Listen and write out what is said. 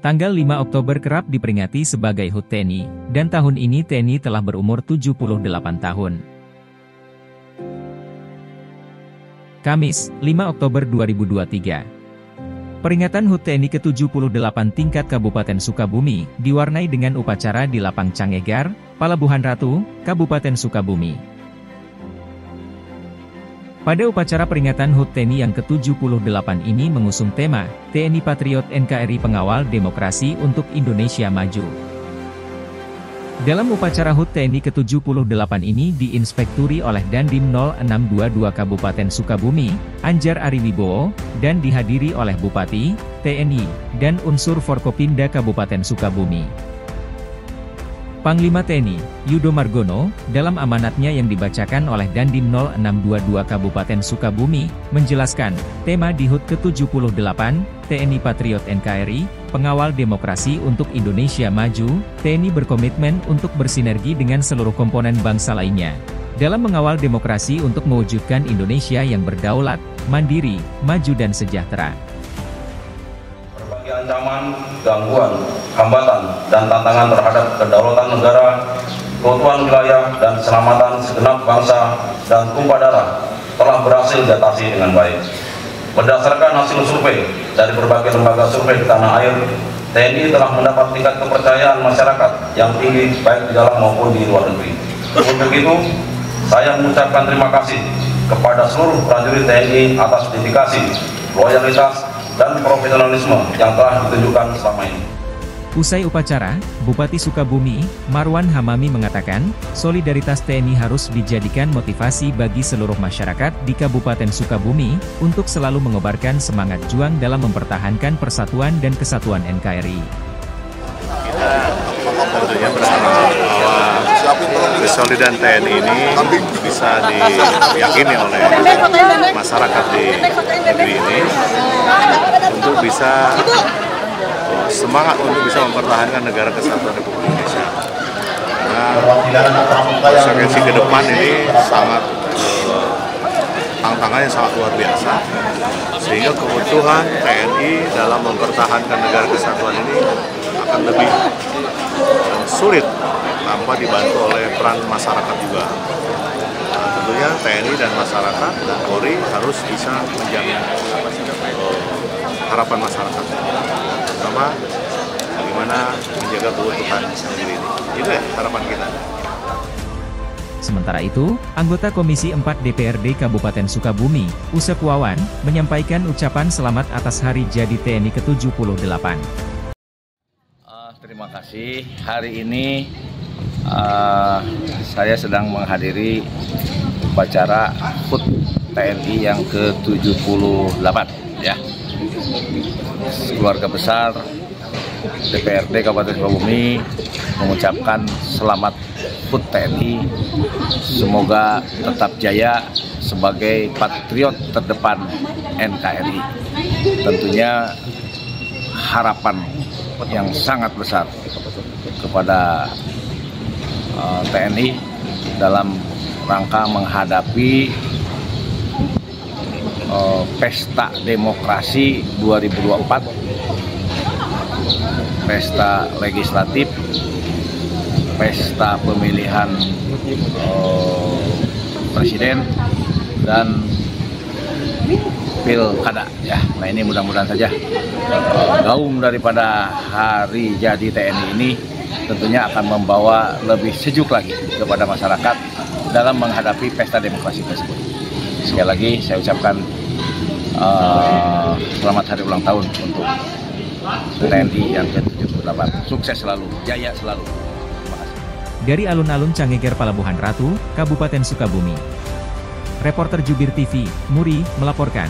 Tanggal 5 Oktober kerap diperingati sebagai HUT TNI, dan tahun ini TNI telah berumur 78 tahun. Kamis, 5 Oktober 2023 Peringatan HUT TNI ke-78 tingkat Kabupaten Sukabumi, diwarnai dengan upacara di Lapang Cangegar, Palabuhan Ratu, Kabupaten Sukabumi. Pada upacara peringatan HUT TNI yang ke-78 ini mengusung tema, TNI Patriot NKRI Pengawal Demokrasi untuk Indonesia Maju. Dalam upacara HUT TNI ke-78 ini diinspekturi oleh Dandim 0622 Kabupaten Sukabumi, Anjar Ariwibowo, dan dihadiri oleh Bupati, TNI, dan unsur Forkopinda Kabupaten Sukabumi. Panglima TNI, Yudo Margono, dalam amanatnya yang dibacakan oleh Dandim 0622 Kabupaten Sukabumi, menjelaskan, tema di HUT ke-78, TNI Patriot NKRI, Pengawal Demokrasi untuk Indonesia Maju, TNI berkomitmen untuk bersinergi dengan seluruh komponen bangsa lainnya. Dalam mengawal demokrasi untuk mewujudkan Indonesia yang berdaulat, mandiri, maju dan sejahtera ancaman, gangguan, hambatan, dan tantangan terhadap kedaulatan negara, keutuhan wilayah, dan keselamatan segenap bangsa dan tumpah darah telah berhasil diatasi dengan baik. Berdasarkan hasil survei dari berbagai lembaga survei di tanah air, TNI telah mendapat tingkat kepercayaan masyarakat yang tinggi baik di dalam maupun di luar negeri. Untuk itu, saya mengucapkan terima kasih kepada seluruh prajurit TNI atas dedikasi, loyalitas, dan profesionalisme yang telah ditunjukkan selama ini. Usai upacara, Bupati Sukabumi, Marwan Hamami mengatakan, solidaritas TNI harus dijadikan motivasi bagi seluruh masyarakat di Kabupaten Sukabumi, untuk selalu mengobarkan semangat juang dalam mempertahankan persatuan dan kesatuan NKRI. Kita tentunya bersama bahwa kesolidan TNI ini bisa diyakini oleh masyarakat di negeri ini untuk bisa semangat untuk bisa mempertahankan negara kesatuan Republik Indonesia. Karena konsekuensi ke depan ini sangat tantangannya sangat luar biasa sehingga kebutuhan TNI dalam mempertahankan negara kesatuan ini akan lebih sulit tanpa dibantu oleh peran masyarakat juga. Nah, tentunya TNI dan masyarakat dan Polri harus bisa menjamin harapan masyarakat terutama bagaimana menjaga keutuhan sendiri ini itu ya harapan kita Sementara itu, anggota Komisi 4 DPRD Kabupaten Sukabumi, Usep Wawan, menyampaikan ucapan selamat atas hari jadi TNI ke-78. Uh, terima kasih. Hari ini uh, saya sedang menghadiri upacara HUT TNI yang ke-78 ya keluarga besar DPRD Kabupaten Sukabumi mengucapkan selamat HUT TNI. Semoga tetap jaya sebagai patriot terdepan NKRI. Tentunya harapan yang sangat besar kepada uh, TNI dalam rangka menghadapi uh, pesta demokrasi 2024 pesta legislatif. Pesta pemilihan uh, presiden dan pilkada. Ya nah ini mudah-mudahan saja. Uh, gaung daripada hari jadi TNI ini tentunya akan membawa lebih sejuk lagi kepada masyarakat dalam menghadapi pesta demokrasi tersebut sekali lagi saya ucapkan uh, selamat hari ulang tahun untuk TNI yang ke-78. Sukses selalu, jaya selalu. Dari alun-alun Cangeger Palabuhan Ratu, Kabupaten Sukabumi. Reporter Jubir TV, Muri, melaporkan.